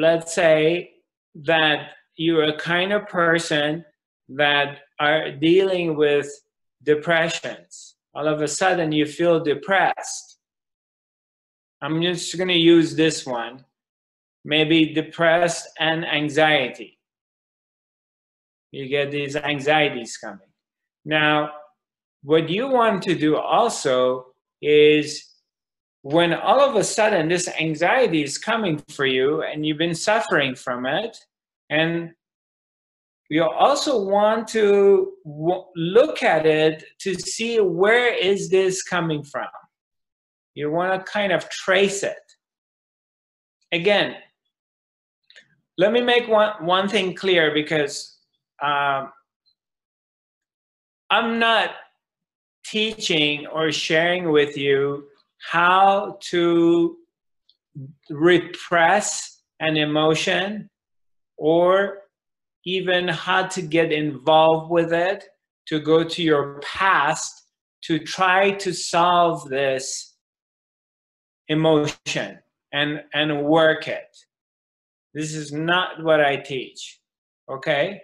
let's say that you're a kind of person that are dealing with depressions. All of a sudden, you feel depressed. I'm just going to use this one maybe depressed and anxiety. You get these anxieties coming. Now, what you want to do also is when all of a sudden this anxiety is coming for you and you've been suffering from it, and you also want to w- look at it to see where is this coming from. You want to kind of trace it. Again, let me make one, one thing clear because um, I'm not teaching or sharing with you how to repress an emotion or even how to get involved with it to go to your past to try to solve this emotion and and work it. This is not what i teach okay?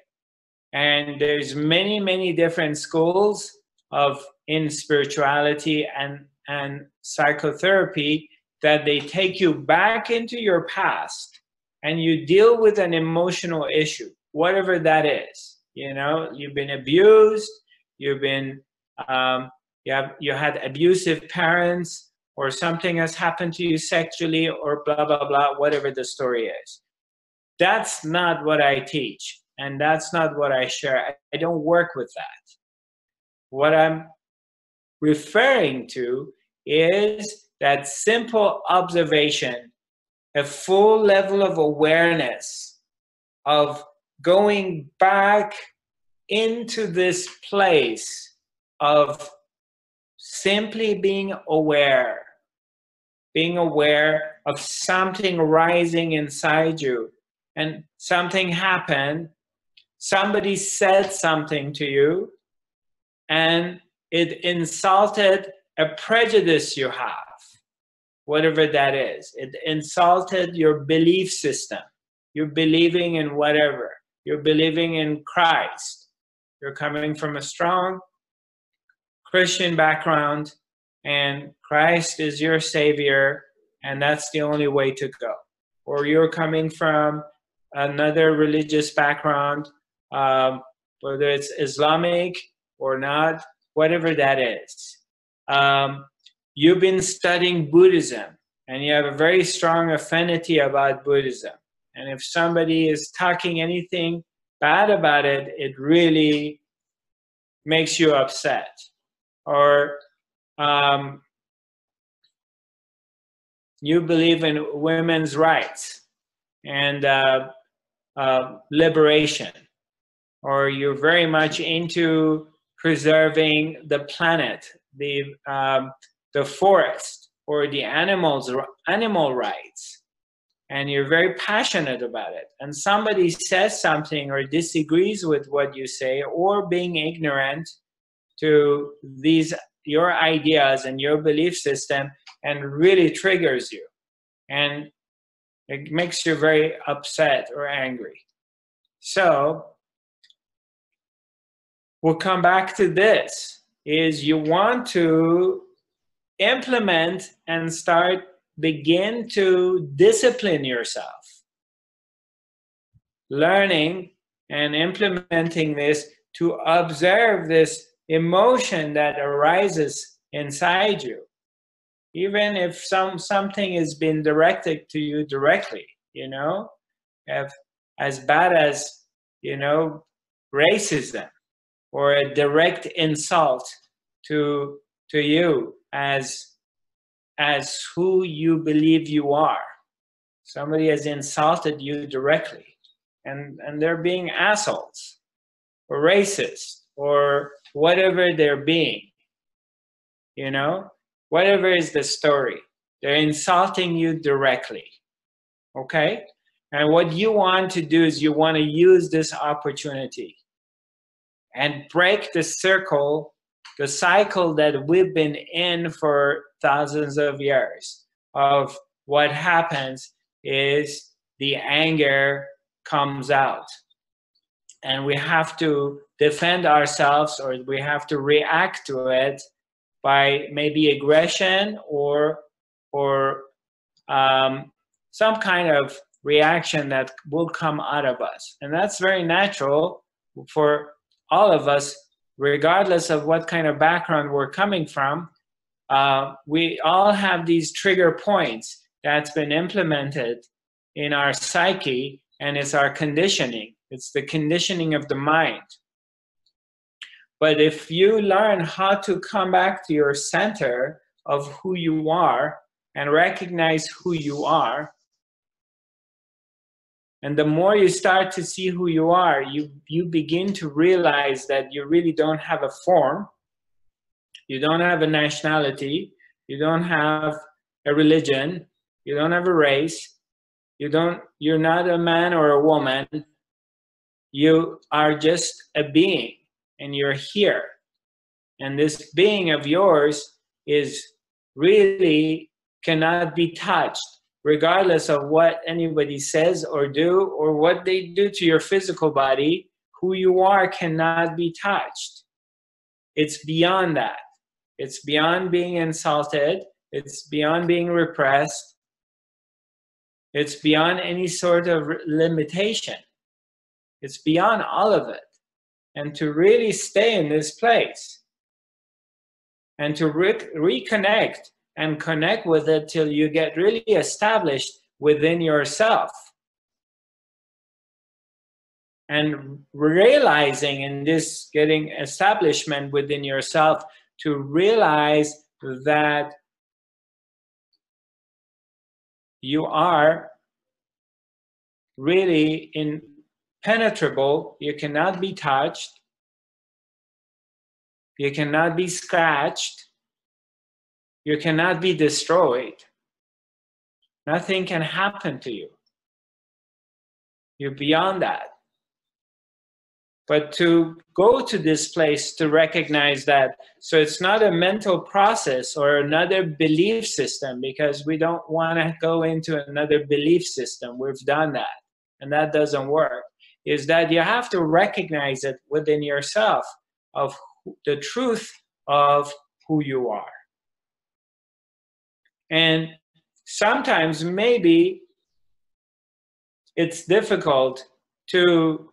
And there's many many different schools of in spirituality and and psychotherapy that they take you back into your past and you deal with an emotional issue whatever that is. You know you've been abused you've been um, you have you had abusive parents or something has happened to you sexually or blah blah blah whatever the story is. That's not what i teach and that's not what i share. I don't work with that. What i'm referring to is that simple observation, a full level of awareness of going back into this place of simply being aware, being aware of something rising inside you. And something happened, somebody said something to you, and it insulted a prejudice you have, whatever that is. It insulted your belief system. You're believing in whatever. You're believing in Christ. You're coming from a strong Christian background, and Christ is your Savior, and that's the only way to go. Or you're coming from another religious background, um, whether it's Islamic or not, whatever that is um, you've been studying Buddhism and you have a very strong affinity about Buddhism. And if somebody is talking anything bad about it, it really makes you upset. Or um, you believe in women's rights and uh, uh, liberation, or you're very much into preserving the planet the um, the forest or the animals or animal rights. And you're very passionate about it. And somebody says something or disagrees with what you say or being ignorant to these your ideas and your belief system and really triggers you. And it makes you very upset or angry. So we'll come back to this is you want to implement and start begin to discipline yourself. Learning and implementing this to observe this emotion that arises inside you even if some something has been directed to you directly you know if as bad as you know racism or a direct insult to to you as as who you believe you are. Somebody has insulted you directly and and they're being assholes or racist or whatever they're being you know? Whatever is the story they're insulting you directly okay? And what you want to do is you want to use this opportunity and break the circle, the cycle that we've been in for thousands of years of what happens is the anger comes out. And we have to defend ourselves or we have to react to it by maybe aggression or or um, some kind of reaction that will come out of us. And that's very natural for all of us, regardless of what kind of background we're coming from. Uh, we all have these trigger points that's been implemented in our psyche, and it's our conditioning. It's the conditioning of the mind. But if you learn how to come back to your center of who you are and recognize who you are, and the more you start to see who you are, you, you begin to realize that you really don't have a form, you don't have a nationality, you don't have a religion, you don't have a race, you don't, you're not a man or a woman, you are just a being and you're here. And this being of yours is really cannot be touched, regardless of what anybody says or do or what they do to your physical body. Who you are cannot be touched. It's beyond that. It's beyond being insulted. It's beyond being repressed. It's beyond any sort of limitation. It's beyond all of it and to really stay in this place and to re reconnect and connect with it till you get really established within yourself. And realizing in this getting establishment within yourself to realize that you are really impenetrable, you cannot be touched, you cannot be scratched, you cannot be destroyed. Nothing can happen to you. You're beyond that. But to go to this place to recognize that, so it's not a mental process or another belief system because we don't want to go into another belief system. We've done that and that doesn't work is that you have to recognize it within yourself of the truth of who you are. And sometimes maybe it's difficult to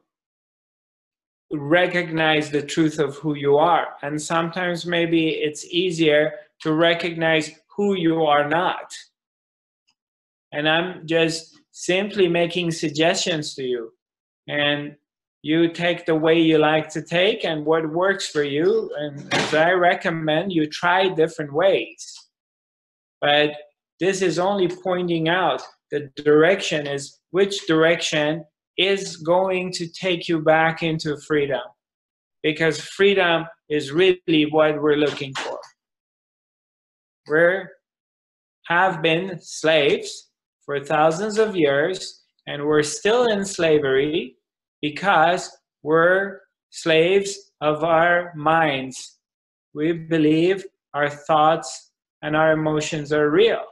recognize the truth of who you are. And sometimes maybe it's easier to recognize who you are not. And I'm just simply making suggestions to you and you take the way you like to take and what works for you and as i recommend you try different ways but this is only pointing out the direction is which direction is going to take you back into freedom. Because freedom is really what we're looking for. We have been slaves for thousands of years and we're still in slavery because we're slaves of our minds. We believe our thoughts and our emotions are real.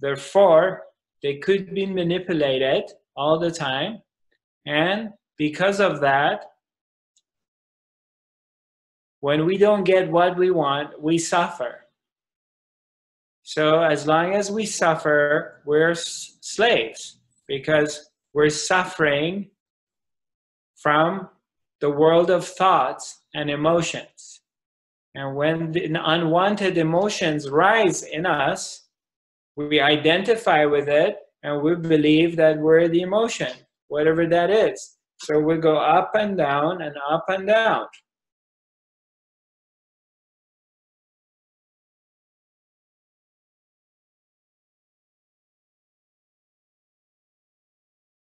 Therefore, they could be manipulated all the time. And because of that, when we don't get what we want, we suffer. So, as long as we suffer, we're slaves because we're suffering from the world of thoughts and emotions. And when the unwanted emotions rise in us, we identify with it and we believe that we're the emotion, whatever that is. So we go up and down and up and down.